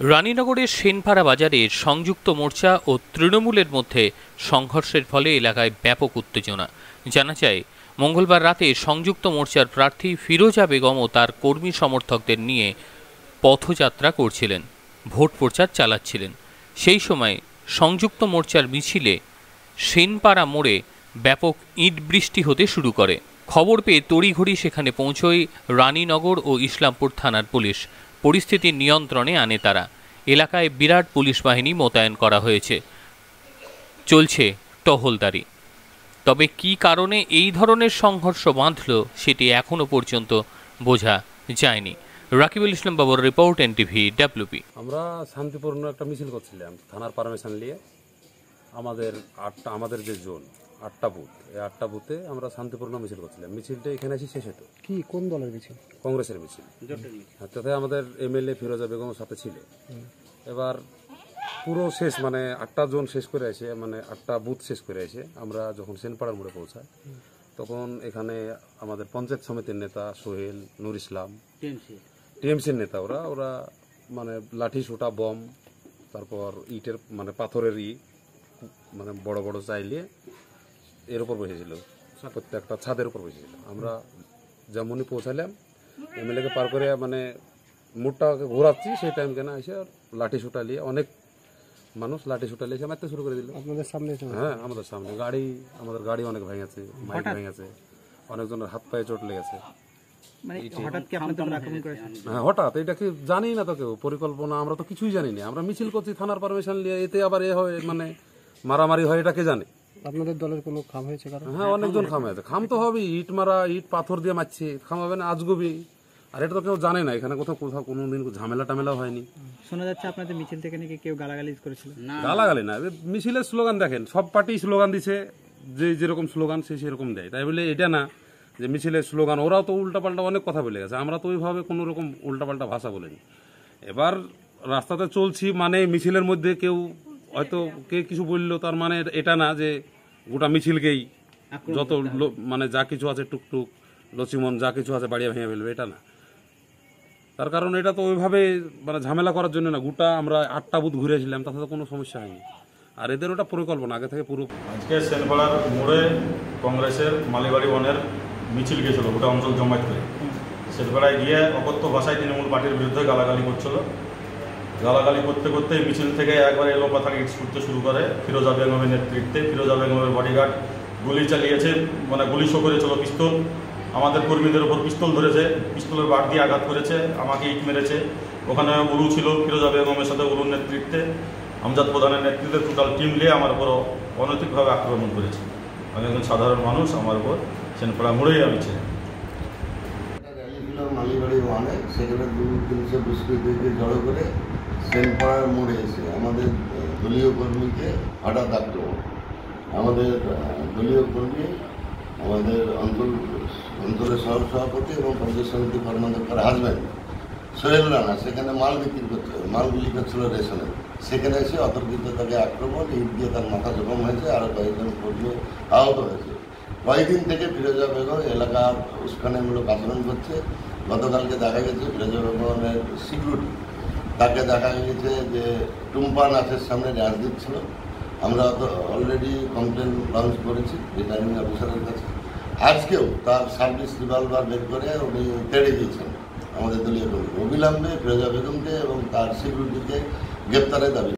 রানীনগরের সেনপাড়া বাজারে সংযুক্ত মোর্চা ও তৃণমূলের মধ্যে সংঘর্ষের ফলে এলাকায় ব্যাপক উত্তেজনা। জানা যায়, মঙ্গলবার রাতে সংযুক্ত মোর্চার প্রার্থী ফিরোজা বেগম ও তার কর্মী সমর্থকদের নিয়ে পথযাত্রা করছিলেন, ভোট প্রচার চালাচ্ছিলেন। সেই সময় সংযুক্ত মোর্চার মিছিলে সেনপাড়া মোড়ে ব্যাপক ইট বৃষ্টি হতে শুরু করে। খবর পেয়ে তড়িঘড়ি সেখানে পৌঁছয় রানীনগর ও ইসলামপুর থানার পুলিশ। পরিস্থিতি নিয়ন্ত্রণে আনে তারা। এলাকায় বিরাট পুলিশ বাহিনী মোতায়েন করা হয়েছে। চলছে টহলদারি। তবে কি কারণে এই ধরনের সংঘর্ষ বাঁধল সেটি এখনও পর্যন্ত বোঝা যায়নি। রাকিবুল ইসলাম বাবুর রিপোর্ট, এনটিভি, ডাব্লিউপি। আমরা শান্তিপূর্ণ একটা মিছিল করছিলাম থানার পারমিশন নিয়ে। আমাদের আটটা আমাদের যে জোন আটটা বুথ এই আটটা বুথে আমরা শান্তিপূর্ণ মিছিল করছিলাম। মিছিলটা এখানে এসে শেষ হতো। কি কোন দলের মিছিল? কংগ্রেসের মিছিল। হ্যাঁ, তাতে আমাদের এমএলএ ফিরোজা বেগমের সাথে ছিল। এবার পুরো শেষ মানে আটটা জোন শেষ করে এসে মানে আটটা বুথ শেষ করে এসে আমরা যখন সেনপাড়ার মোড়ে পৌঁছাই তখন এখানে আমাদের পঞ্চায়েত সমিতির নেতা সোহেল নুর ইসলাম টিএমসির নেতা ওরা ওরা মানে লাঠি সোটা বম তারপর ইটের মানে পাথরের ই মানে বড় বড় চাইলে এর উপর বসেছিল প্রত্যেকটা ছাদের উপর বসেছিল। আমরা যেমনই পৌঁছালাম এমএলএকে পার করে মানে মুডটাকে ঘোরাচ্ছি সেই টাইম কেন এসে আর লাঠি সোটা নিয়ে অনেক মানুষ লাঠি সোটা নিয়ে এসে মারতে শুরু করে দিল। আপনাদের সামনে হ্যাঁ আমাদের সামনে। গাড়ি আমাদের গাড়ি অনেক ভেঙেছে মাইক ভেঙেছে অনেকজনের হাত পায়ে চোট লেগেছে। মানে হঠাৎ কি আপনাদের উপর আক্রমণ করেছে? হ্যাঁ হঠাৎ। এটা কি জানি না তো কেউ। পরিকল্পনা আমরা তো কিছুই জানি না। আমরা মিছিল করছি থানার পারমিশন নিয়ে এতে আবার এ হয় মানে মারামারি হয় এটা কে জানে? আপনাদের দলের কোনো খাম হয়েছে কারণ হ্যাঁ অনেকজন খাম আছে খাম তো হবে ইট মারা ইট পাথর দিয়ে মারছে খাম হবে না আজগুবি। আর এটা তো কেউ জানে না এখানে কোথাও কোথাও কোনো দিন ঝামেলা টামেলা হয়নি। শোনা যাচ্ছে আপনাদের মিছিল থেকে নাকি কেউ গালাগালি করেছিল। গালাগালি না মিছিলের স্লোগান দেখেন সব পার্টি স্লোগান দিছে যে যেরকম স্লোগান সে সেরকম দেয়। তাই বলে এটা না যে মিছিলের স্লোগান ওরাও তো উল্টাপাল্টা অনেক কথা বলে গেছে আমরা তো ওইভাবে কোনো রকম উল্টাপাল্টা ভাষা বলিনি। এবার রাস্তাতে চলছি মানে মিছিলের মধ্যে কেউ হয়তো কে কিছু বলল তার মানে এটা না যে গোটা মিছিলকেই যত লো- মানে যা কিছু আছে টুকটুক লচিমন যা কিছু আছে বাড়িয়ে ভেঙে ফেলবে এটা না। তার কারণ এটা তো ওইভাবে মানে ঝামেলা করার জন্য না গোটা আমরা আটটা বুথ ঘুরেছিলাম তাতে তো কোনো সমস্যা হয়নি। আর এদের ওটা পরিকল্পনা আগে থেকে পুরো আজকে সেনপাড়ার মোড়ে কংগ্রেসের মালিবাড়ি ওয়ানের মিছিল গিয়েছিল গোটা অঞ্চল জমায়েত করে। সেনপাড়ায় গিয়ে অকথ্য ভাষায় তৃণমূল পার্টির বিরুদ্ধে গালাগালি করছিল। গালাগালি করতে করতে মিছিল থেকে একবার এলো পাথার ইট ছুটতে শুরু করে। ফিরোজা বেগমের নেতৃত্বে। ফিরোজা বেগমের বডিগার্ড গুলি চালিয়েছে মানে গুলি শো করেছিল পিস্তল। আমাদের কর্মীদের ওপর পিস্তল ধরেছে, পিস্তলের বাট দিয়ে আঘাত করেছে, আমাকে ইট মেরেছে। ওখানে উলু ছিল ফিরোজা বেগমের সাথে উলুর নেতৃত্বে। আমজাদ প্রধানের নেতৃত্বে টোটাল টিম নিয়ে আমার উপর অনৈতিকভাবে আক্রমণ করেছে। আমি একজন সাধারণ মানুষ, আমার উপর সেনপাড়া মোড়েই আমি ছিলাম। মালিবাড়ি ওয়ানে। সেখানে দু তিনশো দুষ্কৃতীকে জড়ো করে সেনপাড়ার মোড়ে এসে আমাদের দলীয় কর্মীকে হঠাৎ আক্রমণ আমাদের দলীয় কর্মী, আমাদের অঞ্চল, অঞ্চলের সহ, সভাপতি এবং পঞ্চায়েত সমিতি কর্মাধ্যক্ষের হাজব্যান্ড সোহেল রানা, সেখানে মাল বিক্রি করতে মাল বিক্রি করছিল রেশনে। সেখানে এসে অতর্কিত তাকে আক্রমণ, ইট দিয়ে তার মাথা জখম হয়েছে আরও কয়েকজন কর্মী আহত হয়েছে। কয়েকদিন থেকে ফিরোজা বেগম এলাকার উস্কানিমূলক আচরণ করছে। গতকালকে দেখা গেছে ফিরোজা বেগমের সিকিউরিটি তাকে দেখা গেছে যে টুম্পা নাচের সামনে র্যাশ দিচ্ছিল আমরা তো অলরেডি কমপ্লেন লঞ্চ করেছি, রিটার্নিং অফিসারের কাছে। আজকেও তার সার্ভিস রিভলভার বের করে উনি তেড়ে দিয়েছেন আমাদের দলীয় কর্মী। অবিলম্বে ফিরোজা বেগমকে এবং তার সিকিউরিটিকে গ্রেপ্তারের দাবি